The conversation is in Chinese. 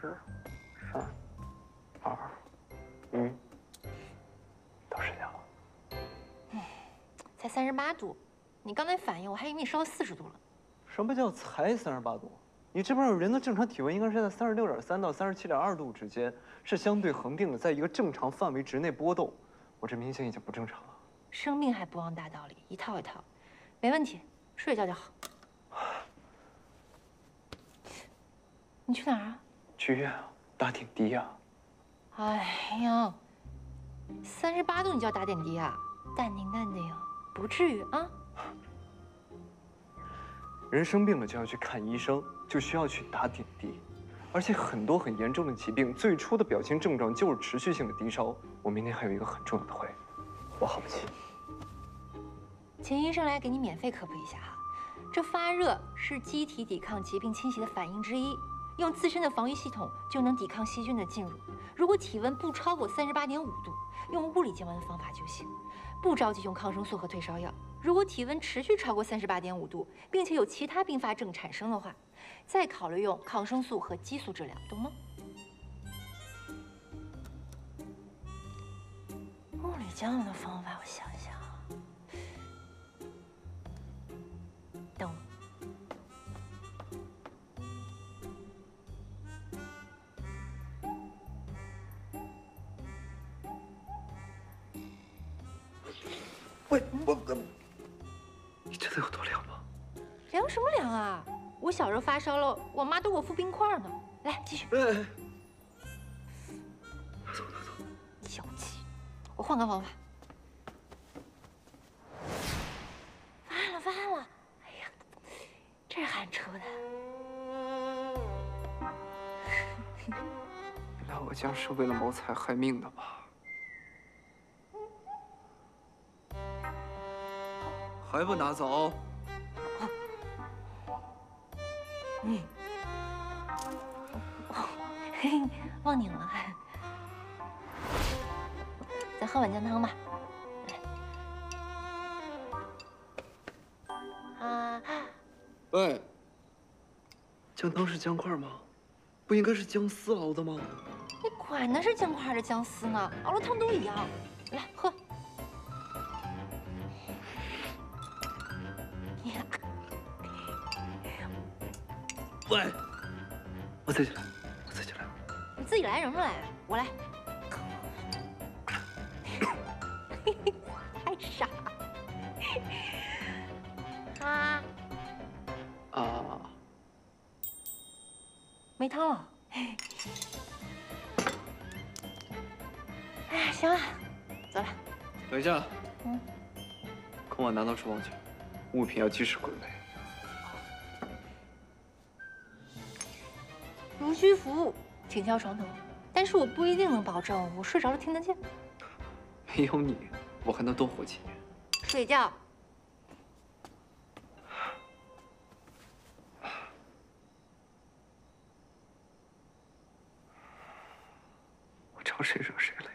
十、三、二、一，都睡觉了。才三十八度，你刚才反应我还以为你烧到四十度了。什么叫才三十八度？你这边有人的正常体温应该是在三十六点三到三十七点二度之间，是相对恒定的，在一个正常范围之内波动。我这明显已经不正常了。生病还不忘大道理，一套一套，没问题，睡一觉就好。你去哪儿啊？去医院啊，打点滴呀。哎呀，三十八度你就要打点滴啊？淡定淡定，不至于啊。人生病了就要去看医生，就需要去打点滴，而且很多很严重的疾病，最初的表现症状就是持续性的低烧。我明天还有一个很重要的会，我好不起。请医生来给你免费科普一下哈，这发热是机体抵抗疾病侵袭的反应之一。用自身的防御系统就能抵抗细菌的进入。如果体温不超过三十八点五度，用物理降温的方法就行，不着急用抗生素和退烧药。如果体温持续超过三十八点五度，并且有其他并发症产生的话，再考虑用抗生素和激素治疗，懂吗？物理降温的方法，我想想。喂，我我，你真的有多凉吗？凉什么凉啊！我小时候发烧了，我妈都给我敷冰块呢。来，继续。哎，走走走。小气，我换个方法。发了，发了。哎呀，这汗出的。你来我家是为了谋财害命的吧？还不拿走？嗯，忘你了，再喝碗姜汤吧。啊！喂，姜汤是姜块吗？不应该是姜丝熬的吗？你管那是姜块还是姜丝呢？熬了汤都一样。来，喝。喂，我自己来，我自己来。你自己来什么来？我来。太傻。啊。啊。没汤了。哎，行了，走了。等一下。嗯。空碗拿到厨房去，物品要及时归位。如需服务，请敲床头。但是我不一定能保证我睡着了听得见。没有你，我还能多活几年。睡觉。我招谁惹谁了？